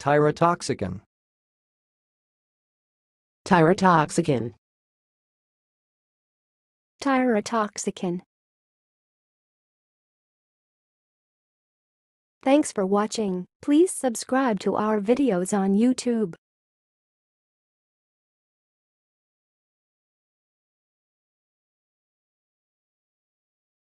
Tyrotoxicin. Tyrotoxicin. Tyrotoxicin. Thanks for watching. Please subscribe to our videos on YouTube.